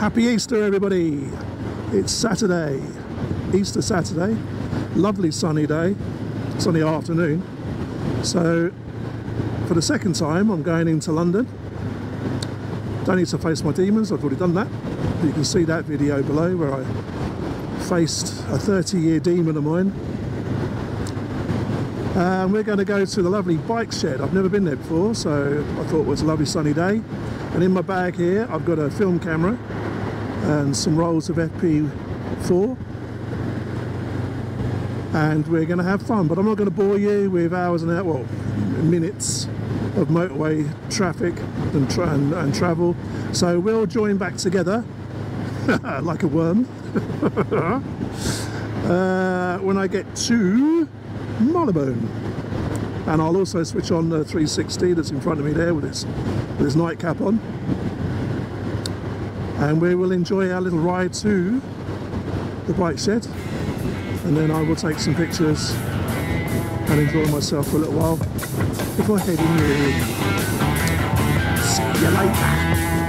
Happy Easter, everybody! It's Saturday, Easter Saturday. Lovely sunny day, sunny afternoon. So, for the second time, I'm going into London. Don't need to face my demons, I've already done that. You can see that video below where I faced a 30 year demon of mine. And we're going to go to the lovely bike shed. I've never been there before, so I thought it was a lovely sunny day. And in my bag here, I've got a film camera and some rolls of FP4. And we're going to have fun, but I'm not going to bore you with hours and hours, well, minutes of motorway traffic and, tra and, and travel. So we'll join back together like a worm uh, when I get to Marylebone. And I'll also switch on the 360 that's in front of me there with its, with its nightcap on. And we will enjoy our little ride to the bike shed. And then I will take some pictures and enjoy myself for a little while before heading in. See you later.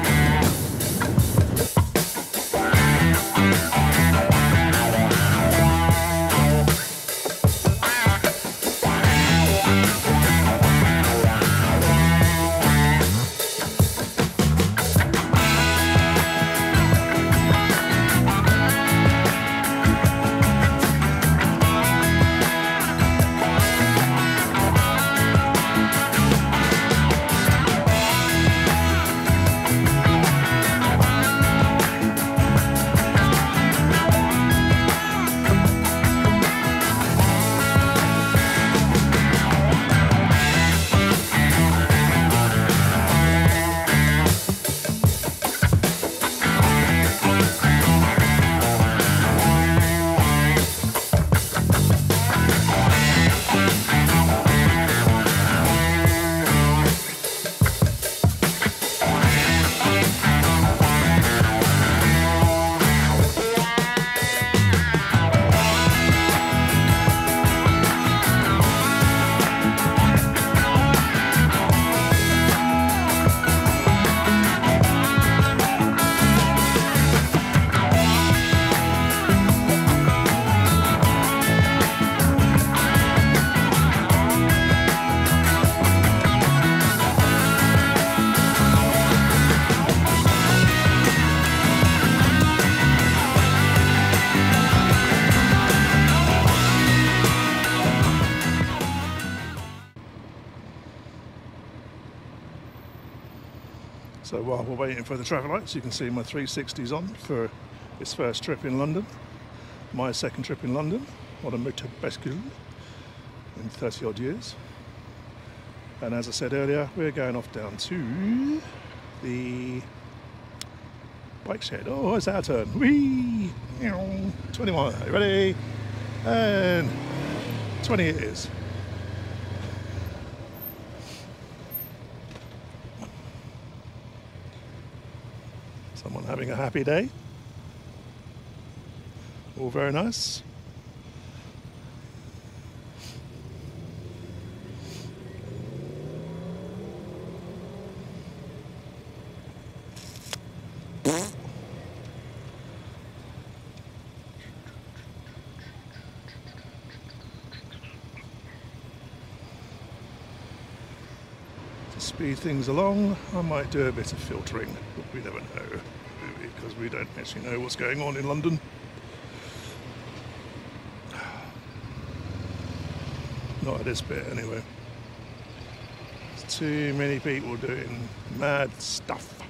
While we're waiting for the traffic lights, you can see my 360s on for its first trip in London. My second trip in London on a motorbike in 30 odd years. And as I said earlier, we're going off down to the bike shed. Oh, it's our turn. Whee! 21. Ready? And 20 it is. Someone having a happy day. All very nice. To speed things along, I might do a bit of filtering, but we never know because we don't actually know what's going on in London. Not at this bit, anyway. There's too many people doing mad stuff.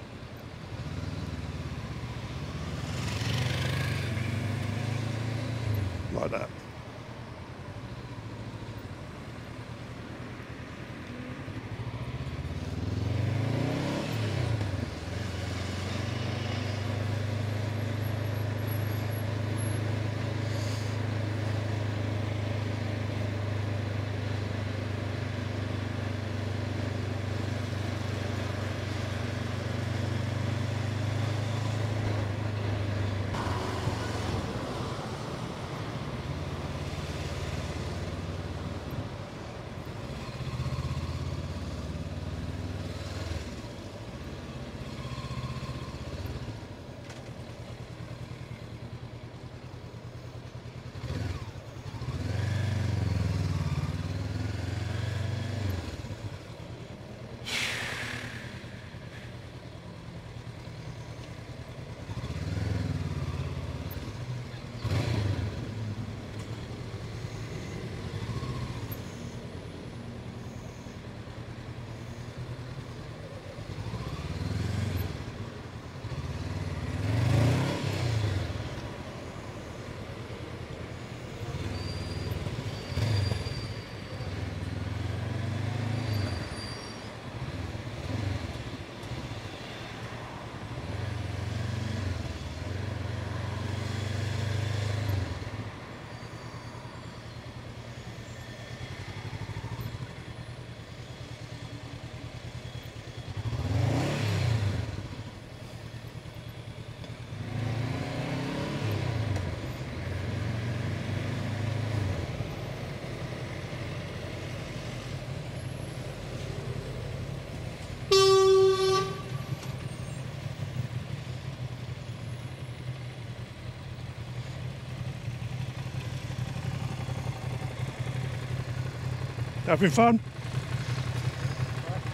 Having fun?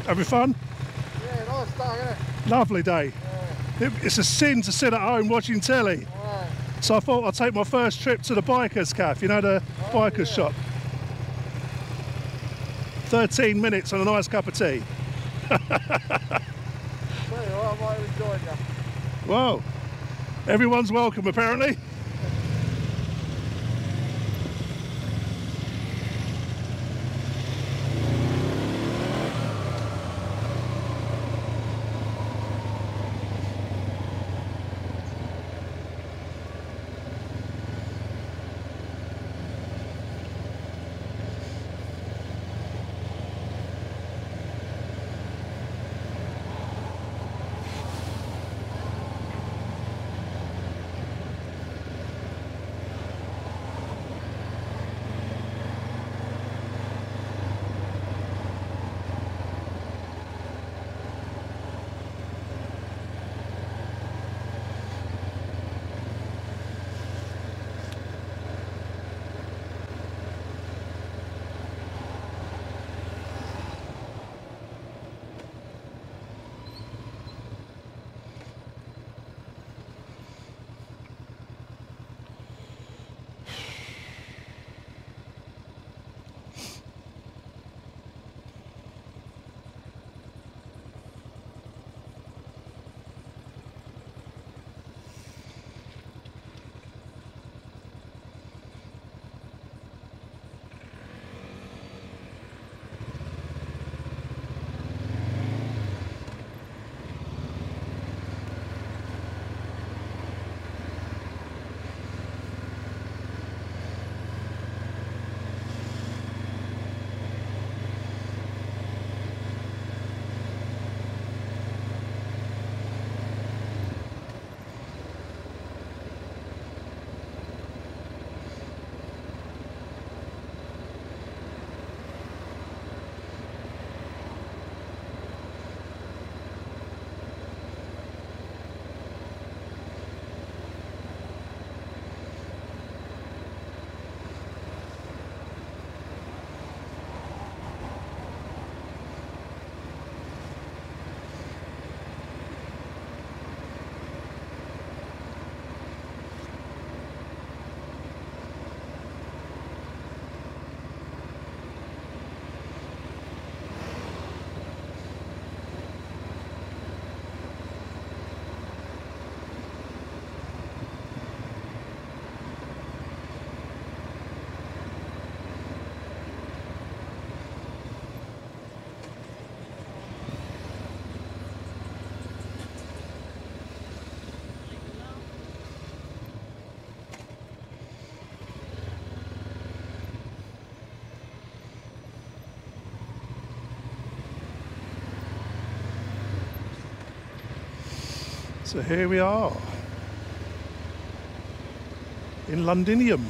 Having fun? Yeah, nice day? Lovely day. It, it's a sin to sit at home watching telly. Right. So I thought I'd take my first trip to the Bikers Cafe, you know, the oh, Bikers yeah. shop. 13 minutes and a nice cup of tea. Tell you what, I might have enjoyed that. Wow. Everyone's welcome, apparently. So here we are in Londinium.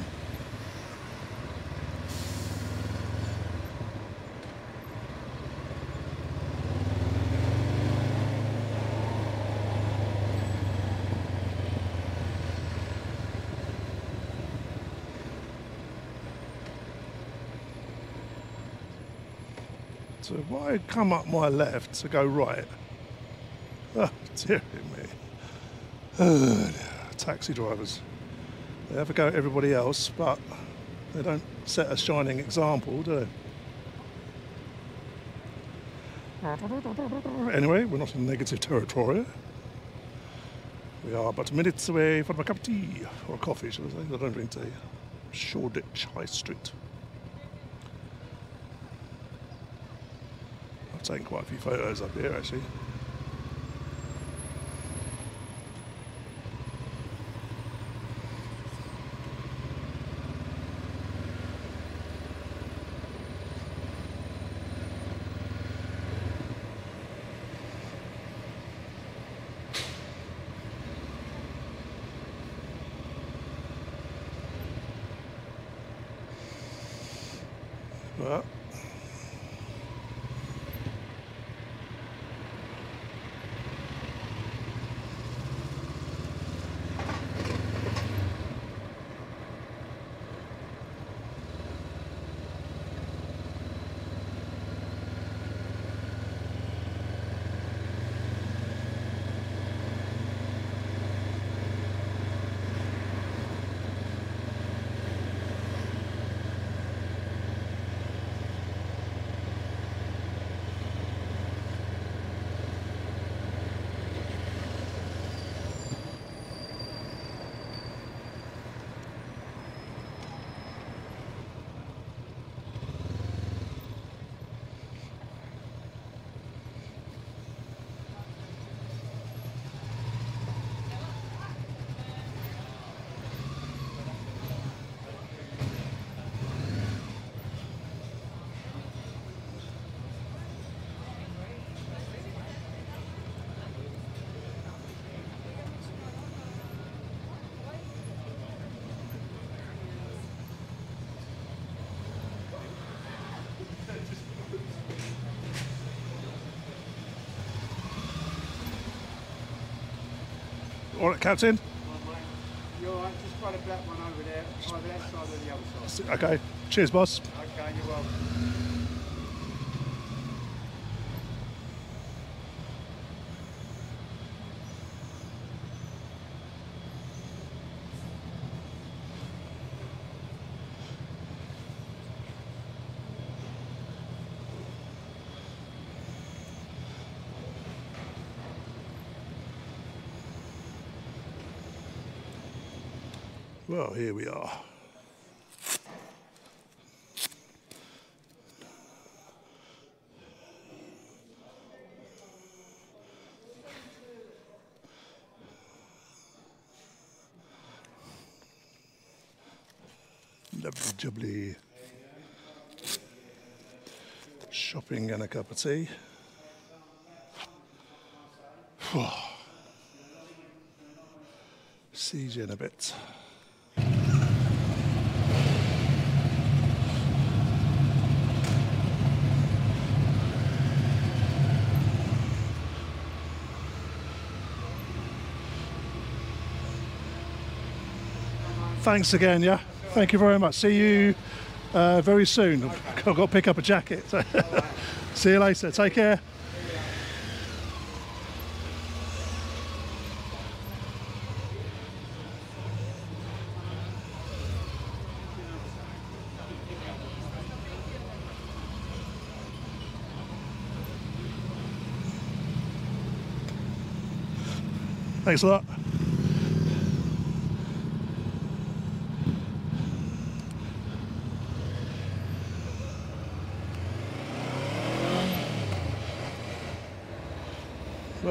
So why come up my left to go right? Oh, dear me. Taxi drivers. They have a go at everybody else, but they don't set a shining example, do they? Anyway, we're not in negative territory. We are but minutes away from a cup of tea, or a coffee, shall I say. I don't drink tea. Shoreditch High Street. I've taken quite a few photos up here, actually. All right, Captain. You're all right, just find a black one over there, either that side or the other side. Okay. Cheers, boss. Okay, you're welcome. Well, here we are. Lovely jubbly shopping and a cup of tea. See you in a bit. Thanks again, yeah. Thank you very much. See you uh, very soon. I've got to pick up a jacket. See you later. Take care. Thanks a lot.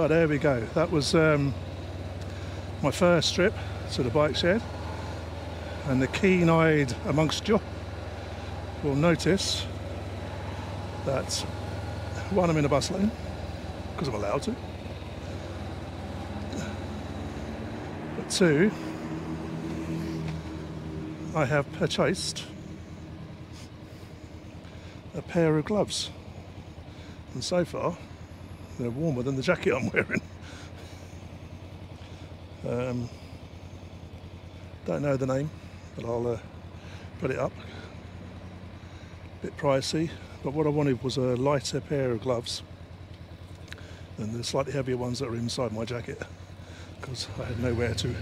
There we go. That was um, my first trip to the bike shed. And the keen-eyed amongst you will notice that one, I'm in a bus lane because I'm allowed to. But two, I have purchased a pair of gloves. And so far, they're warmer than the jacket I'm wearing. Um, don't know the name, but I'll uh, put it up. Bit pricey, but what I wanted was a lighter pair of gloves than the slightly heavier ones that are inside my jacket because I had nowhere to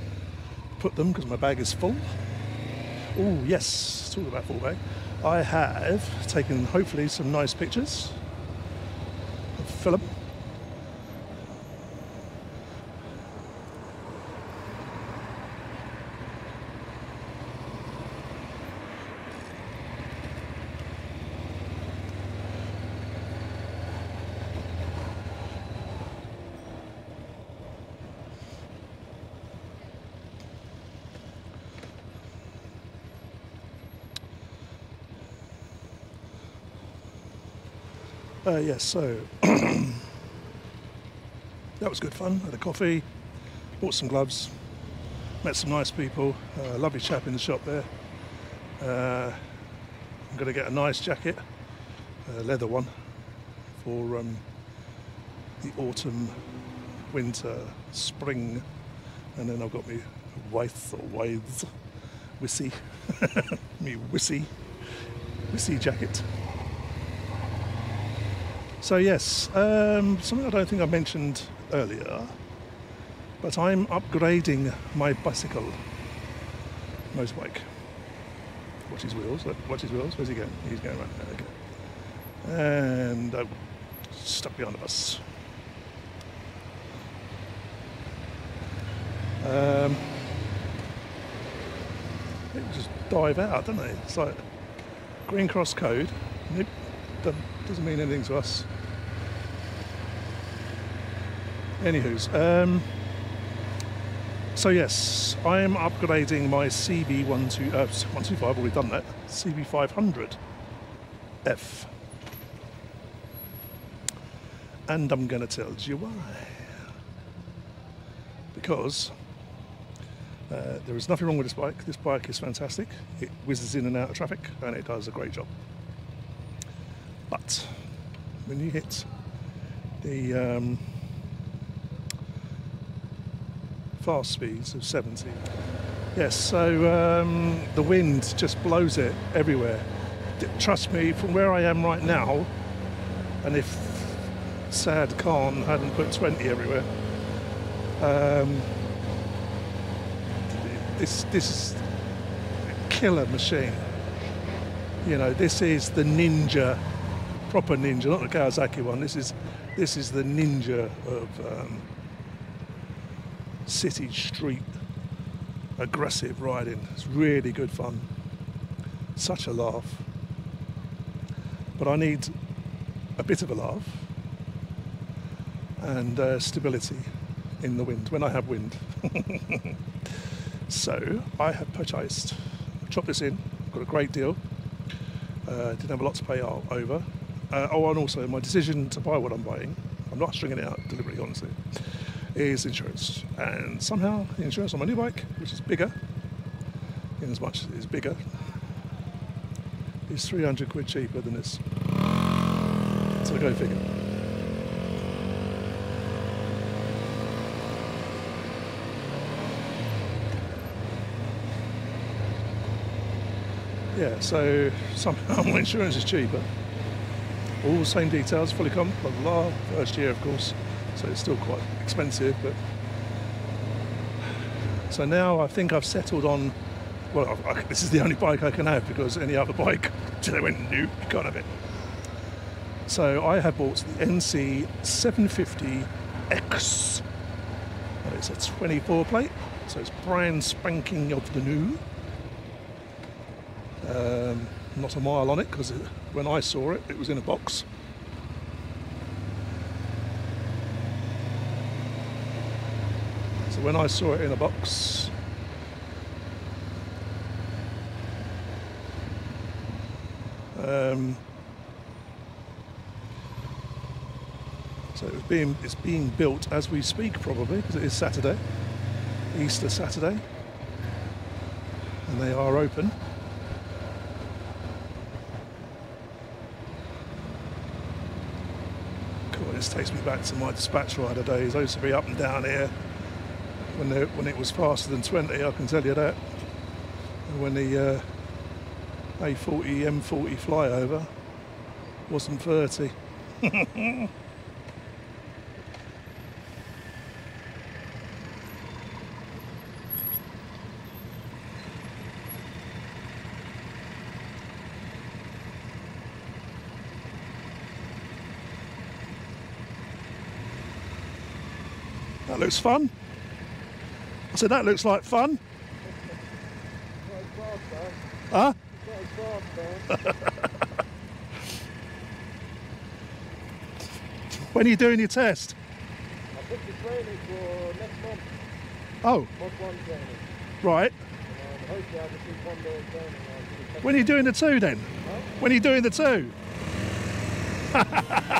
put them because my bag is full. Oh yes, talking about full bag. I have taken hopefully some nice pictures of Philip Uh, yes, so that was good fun. Had a coffee, bought some gloves, met some nice people. Uh, lovely chap in the shop there. Uh, I'm going to get a nice jacket, a leather one, for um, the autumn, winter, spring, and then I've got me wife or wives, wissy, me wissy, wissy jacket. So yes, um, something I don't think I mentioned earlier, but I'm upgrading my bicycle motorbike. Watch his wheels. Watch his wheels. Where's he going? He's going right there. Okay. And I'm stuck behind the bus. Um, they just dive out, don't they? It's like green cross code. Nope, doesn't mean anything to us. Anywho's, um, so yes, I am upgrading my CB12, uh, 125, I've already done that, CB500F. And I'm going to tell you why. Because uh, there is nothing wrong with this bike. This bike is fantastic. It whizzes in and out of traffic and it does a great job. But when you hit the um, fast speeds of 70. Yes, so um, the wind just blows it everywhere. Trust me, from where I am right now, and if Sadiq Khan hadn't put 20 everywhere, um, this this is a killer machine. You know, this is the ninja, proper ninja, not the Kawasaki one. This is this is the ninja of um, city street aggressive riding. It's really good fun. Such a laugh. But I need a bit of a laugh and uh, stability in the wind when I have wind. so I have purchased, chopped this in, got a great deal. Uh, didn't have a lot to pay over. Uh, oh, and also my decision to buy what I'm buying, I'm not stringing it out deliberately, honestly, is insurance. And somehow the insurance on my new bike, which is bigger, in as much as bigger, is 300 quid cheaper than this. So go figure. Yeah, so somehow my insurance is cheaper. All the same details, fully comp, blah, blah. First year, of course, so it's still quite expensive, but. So now I think I've settled on. Well, I, I, this is the only bike I can have because any other bike, they went new, you can't have it. So I have bought the NC 750X. And It's a 24 plate, so it's brand spanking of the new. Um, not a mile on it because when I saw it, it was in a box. When I saw it in a box, um, so it being it's being built as we speak probably because it is Saturday, Easter Saturday, and they are open. Cool, this takes me back to my dispatch rider days. I used to be up and down here when when it was faster than 20. I can tell you that. And when the uh, A40 M40 flyover wasn't 30. That looks fun. Said that looks like fun. Huh? When are you doing your test? I booked the training for next month, Oh, month one training. right. Test. When are you doing the two then? When are you doing the two?